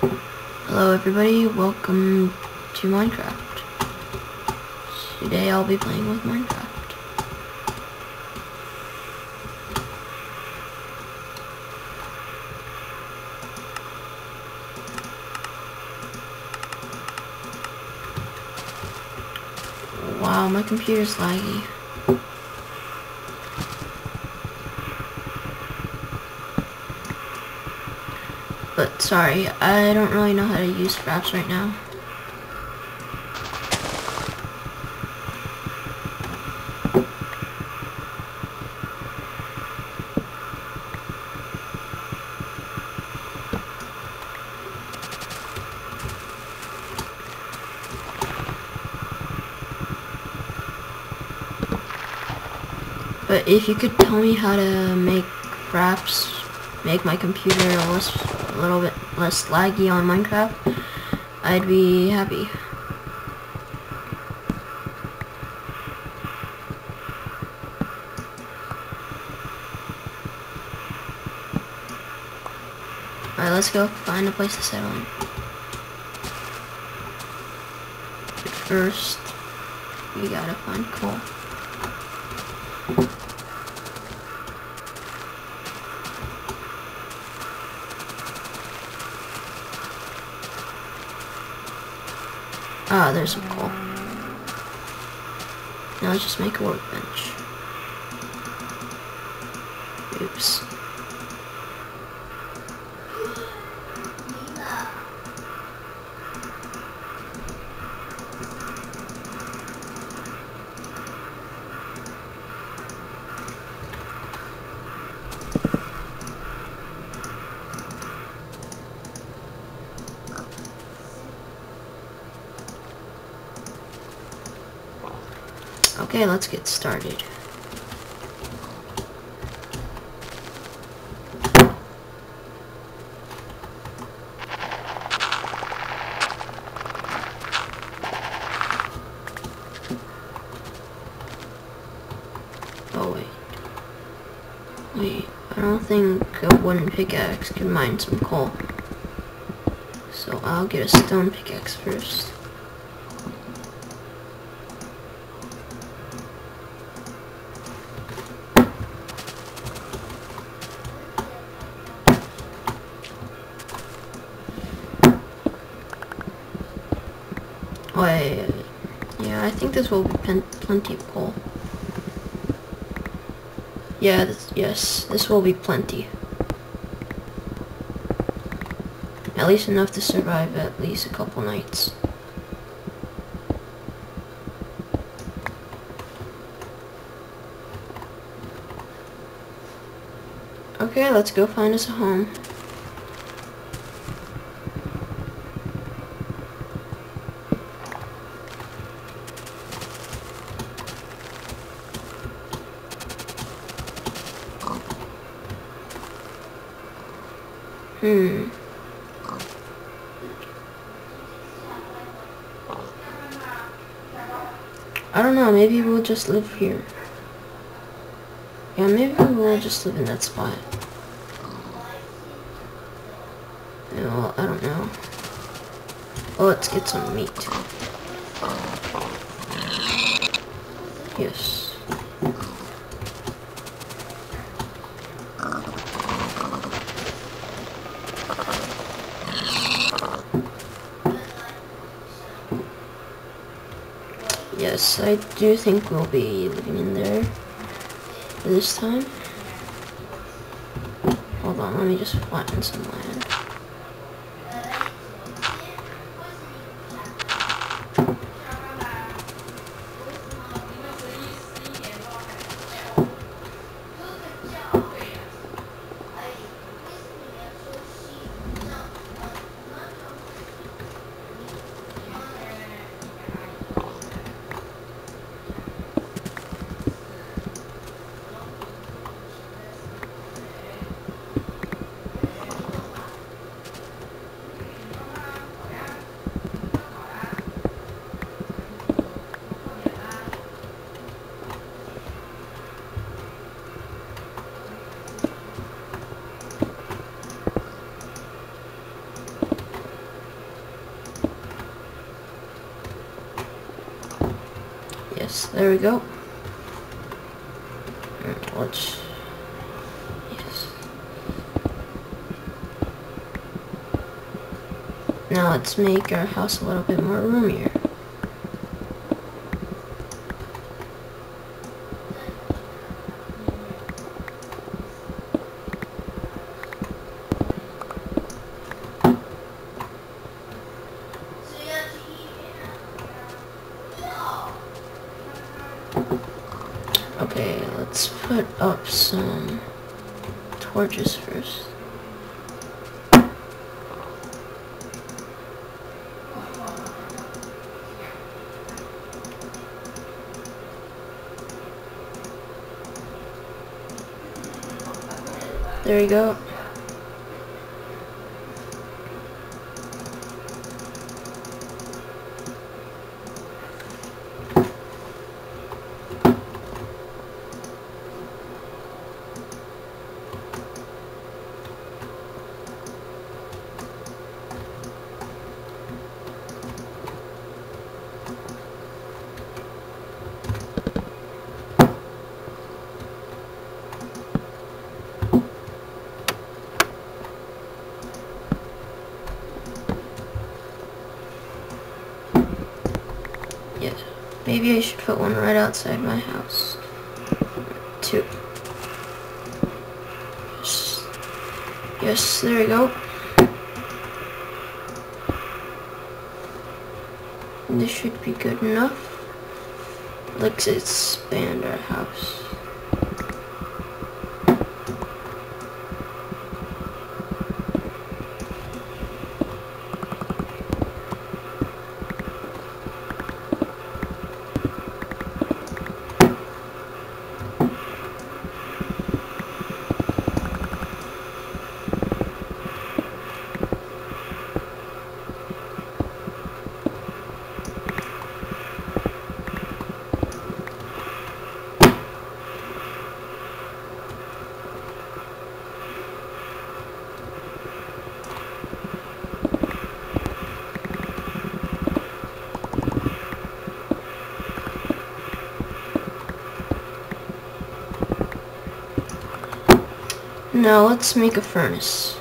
Hello everybody, welcome to Minecraft. Today I'll be playing with Minecraft. Wow, my computer's laggy. But sorry, I don't really know how to use Fraps right now. But if you could tell me how to make Fraps, make my computer less, little bit less laggy on Minecraft, I'd be happy. Alright, let's go find a place to settle in. First, we gotta find coal. Ah, there's some coal. Now let's just make a workbench. Oops. Okay, let's get started. Oh wait. Wait, I don't think a wooden pickaxe can mine some coal. So I'll get a stone pickaxe first. Wait, yeah, I think this will be plenty of coal. Yeah, this, yes, this will be plenty. At least enough to survive at least a couple nights. Okay, let's go find us a home. Hmm. I don't know, maybe we'll just live here. Yeah, maybe we'll just live in that spot. Yeah, well, I don't know. Let's get some meat. Yes. Yes, I do think we'll be living in there this time. Hold on, let me just flatten some land. There we go. Let's... Yes. Now let's make our house a little bit more roomier. Okay, let's put up some torches first. There you go. Yes. Maybe I should put one right outside my house. Two. Yes. Yes, there we go. This should be good enough. Let's expand our house. Now let's make a furnace.